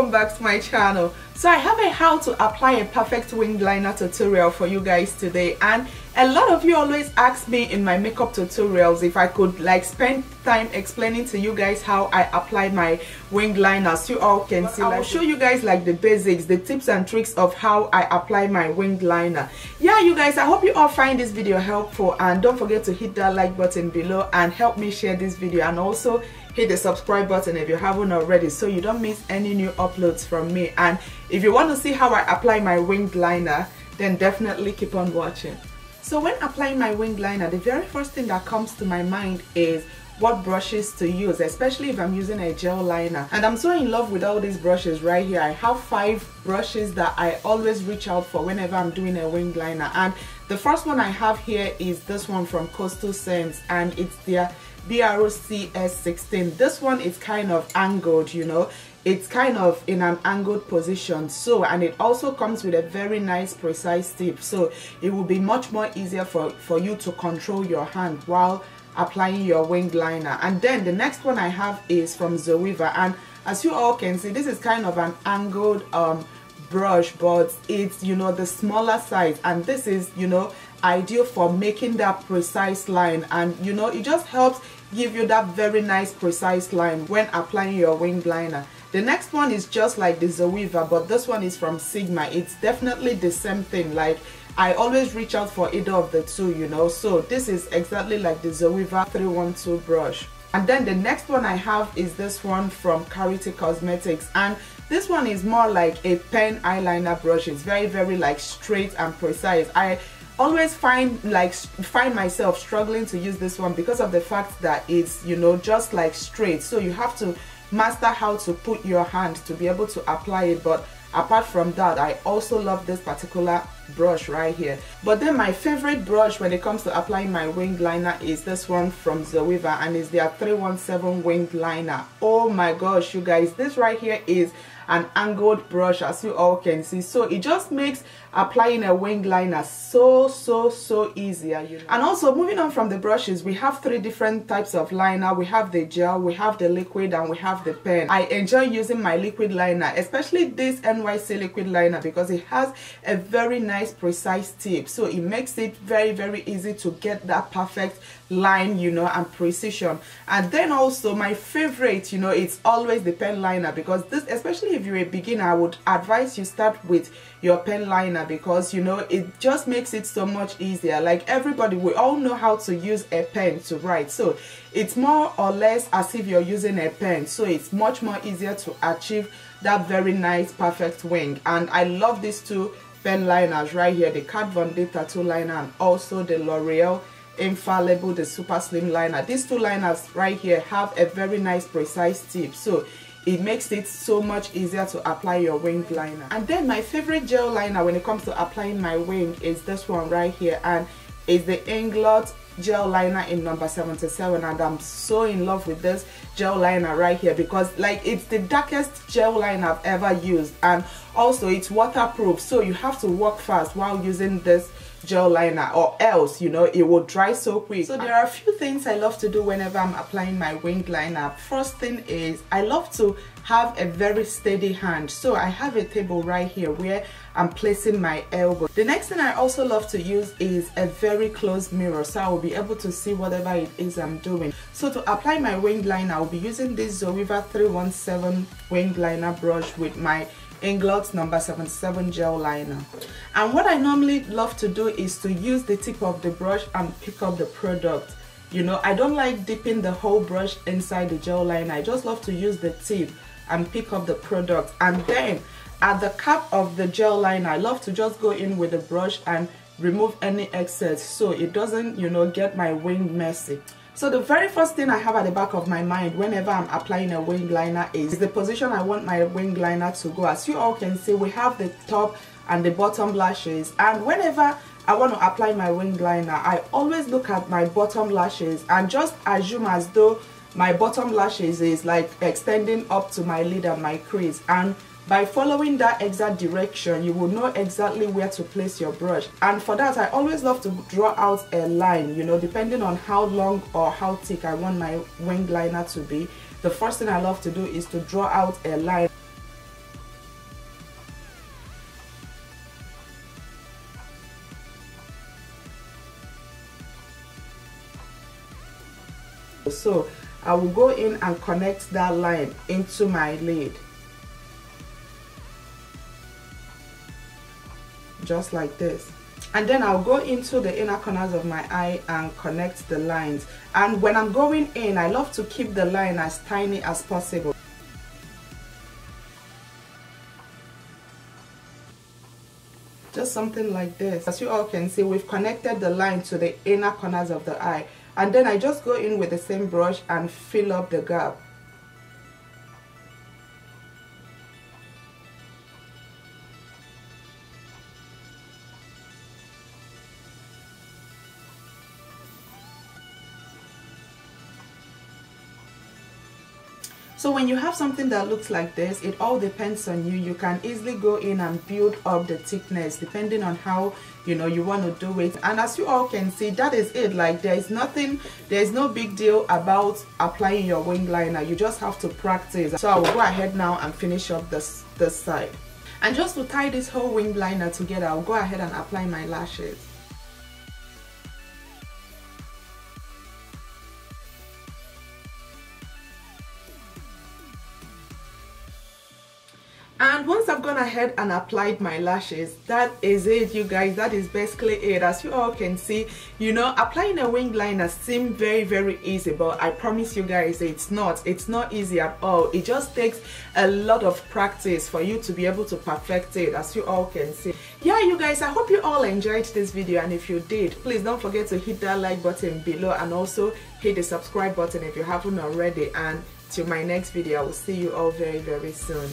welcome back to my channel. So i have a how to apply a perfect wing liner tutorial for you guys today and a lot of you always ask me in my makeup tutorials if i could like spend time explaining to you guys how i apply my wing liners you all can see i'll show you guys like the basics the tips and tricks of how i apply my wing liner yeah you guys i hope you all find this video helpful and don't forget to hit that like button below and help me share this video and also hit the subscribe button if you haven't already so you don't miss any new uploads from me and if you want to see how I apply my winged liner then definitely keep on watching. So when applying my winged liner the very first thing that comes to my mind is what brushes to use especially if I'm using a gel liner. And I'm so in love with all these brushes right here. I have five brushes that I always reach out for whenever I'm doing a winged liner. And the first one I have here is this one from Coastal Scents and it's their BROCS16 this one is kind of angled you know it's kind of in an angled position. So and it also comes with a very nice precise tip. So it will be much more easier for for you to control your hand while applying your wing liner. And then the next one I have is from Zoeva. And as you all can see this is kind of an angled um, brush but it's you know the smaller size. And this is you know ideal for making that precise line. And you know it just helps give you that very nice precise line when applying your wing liner the next one is just like the Zoeva but this one is from Sigma. It's definitely the same thing. Like I always reach out for either of the two you know? So this is exactly like the Zoeva 312 brush. And then the next one I have is this one from Karity Cosmetics. And this one is more like a pen eyeliner brush. It's very very like straight and precise. I always find like find myself struggling to use this one because of the fact that it's you know just like straight. So you have to master how to put your hand to be able to apply it but apart from that I also love this particular brush right here. But then my favorite brush when it comes to applying my winged liner is this one from Zoeva and it's their 317 winged liner. Oh my gosh you guys this right here is an angled brush as you all can see. So it just makes applying a wing liner so so so easier you know? and also moving on from the brushes we have three different types of liner. We have the gel we have the liquid and we have the pen. I enjoy using my liquid liner especially this nyc liquid liner because it has a very nice precise tip. So it makes it very very easy to get that perfect line you know and precision. And then also my favorite you know it's always the pen liner because this especially if you're a beginner i would advise you start with your pen liner because you know it just makes it so much easier. Like everybody we all know how to use a pen to write. So it's more or less as if you're using a pen. So it's much more easier to achieve that very nice perfect wing. And i love this two pen liners right here the Kat Von D tattoo liner and also the L'Oreal infallible the super slim liner. These two liners right here have a very nice precise tip so it makes it so much easier to apply your wing liner. And then my favorite gel liner when it comes to applying my wing is this one right here and it's the Inglot gel liner in number 77 and I'm so in love with this gel liner right here because like it's the darkest gel liner I've ever used and also it's waterproof so you have to work fast while using this gel liner or else you know it will dry so quick. So there are a few things i love to do whenever i'm applying my winged liner. First thing is i love to have a very steady hand. So i have a table right here where i'm placing my elbow. The next thing i also love to use is a very close mirror so i will be able to see whatever it is i'm doing. So to apply my winged liner i'll be using this zoeva 317 winged liner brush with my Inglot number 77 gel liner. And what I normally love to do is to use the tip of the brush and pick up the product. You know I don't like dipping the whole brush inside the gel liner. I just love to use the tip and pick up the product. And then at the cap of the gel liner I love to just go in with the brush and remove any excess so it doesn't you know get my wing messy so the very first thing I have at the back of my mind whenever I'm applying a wing liner is the position I want my wing liner to go. As you all can see, we have the top and the bottom lashes and whenever I want to apply my wing liner, I always look at my bottom lashes and just assume as though my bottom lashes is like extending up to my lid and my crease and by following that exact direction, you will know exactly where to place your brush. And for that, I always love to draw out a line, you know, depending on how long or how thick I want my wing liner to be. The first thing I love to do is to draw out a line. So I will go in and connect that line into my lid. Just like this. And then I'll go into the inner corners of my eye and connect the lines. And when I'm going in I love to keep the line as tiny as possible. Just something like this. As you all can see we've connected the line to the inner corners of the eye. And then I just go in with the same brush and fill up the gap So when you have something that looks like this, it all depends on you. You can easily go in and build up the thickness depending on how you know you want to do it. And as you all can see, that is it. Like there is nothing, there is no big deal about applying your wing liner. You just have to practice. So I will go ahead now and finish up this this side. And just to tie this whole wing liner together, I'll go ahead and apply my lashes. Once I've gone ahead and applied my lashes that is it you guys. That is basically it. As you all can see you know applying a wing liner seems very very easy but I promise you guys it's not. It's not easy at all. It just takes a lot of practice for you to be able to perfect it as you all can see. Yeah you guys I hope you all enjoyed this video and if you did please don't forget to hit that like button below and also hit the subscribe button if you haven't already. And till my next video I will see you all very very soon